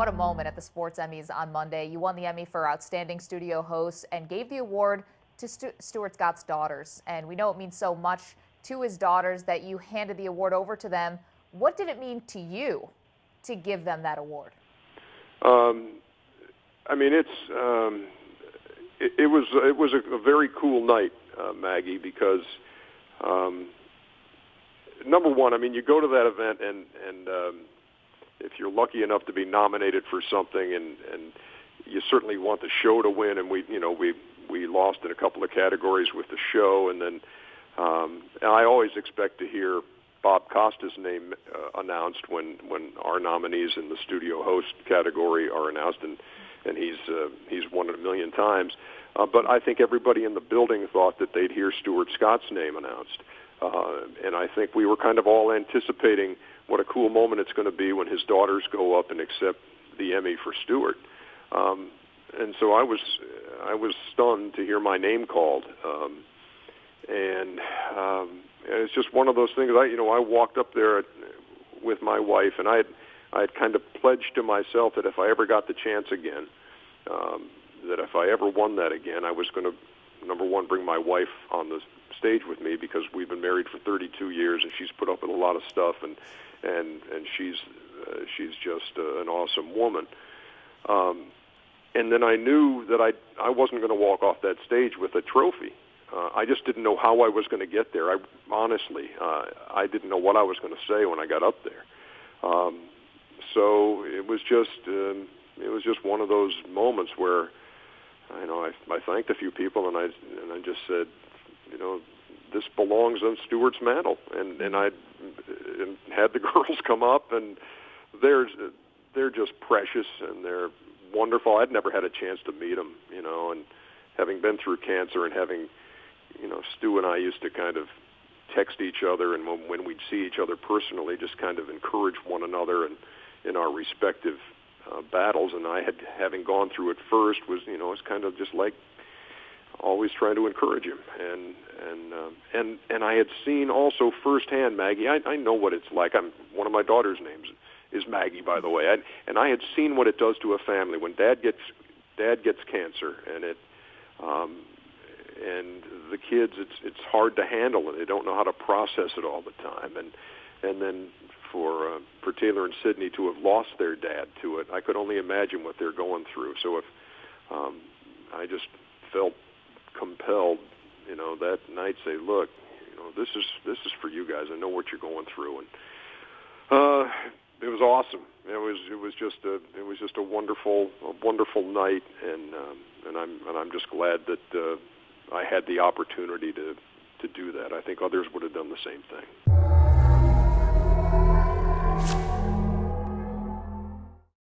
what a moment at the Sports Emmys on Monday. You won the Emmy for Outstanding Studio Host and gave the award to Stu Stuart Scott's daughters. And we know it means so much to his daughters that you handed the award over to them. What did it mean to you to give them that award? Um, I mean, it's um, it, it was it was a, a very cool night, uh, Maggie, because um, number one, I mean, you go to that event and and um, if you're lucky enough to be nominated for something, and and you certainly want the show to win, and we you know we we lost in a couple of categories with the show, and then um, and I always expect to hear Bob Costas' name uh, announced when when our nominees in the studio host category are announced, and and he's uh, he's won it a million times. Uh, but I think everybody in the building thought that they'd hear Stuart Scott's name announced, uh, and I think we were kind of all anticipating what a cool moment it's going to be when his daughters go up and accept the Emmy for Stuart. Um, and so I was I was stunned to hear my name called, um, and um, it's just one of those things. I you know I walked up there with my wife, and I had I had kind of pledged to myself that if I ever got the chance again, um, that if I ever won that again, I was going to number one bring my wife on the stage with me because we've been married for 32 years, and she's put up with a lot of stuff, and and and she's uh, she's just uh, an awesome woman. Um, and then I knew that I I wasn't going to walk off that stage with a trophy. Uh, I just didn't know how I was going to get there. I honestly, uh, I didn't know what I was going to say when I got up there. Um, so it was just um, it was just one of those moments where I thanked a few people and I and I just said, you know, this belongs on Stuart's mantle, and and I and had the girls come up and they're they're just precious and they're wonderful. I'd never had a chance to meet them, you know, and having been through cancer and having, you know, Stu and I used to kind of text each other and when, when we'd see each other personally, just kind of encourage one another and in our respective uh, battles. And I had, having gone through it first, was you know, it's kind of just like always trying to encourage him. And and uh, and and I had seen also firsthand, Maggie. I, I know what it's like. I'm one of my daughter's names is Maggie, by the way. I, and I had seen what it does to a family when dad gets dad gets cancer, and it um, and the kids, it's it's hard to handle, and they don't know how to process it all the time. And and then for uh, for Taylor and Sydney to have lost their dad to it, I could only imagine what they're going through. So if um, I just felt compelled, you know, that night say, look, you know, this is this is for you guys. I know what you're going through, and uh, it was awesome. It was it was just a it was just a wonderful a wonderful night, and um, and I'm and I'm just glad that uh, I had the opportunity to to do that. I think others would have done the same thing.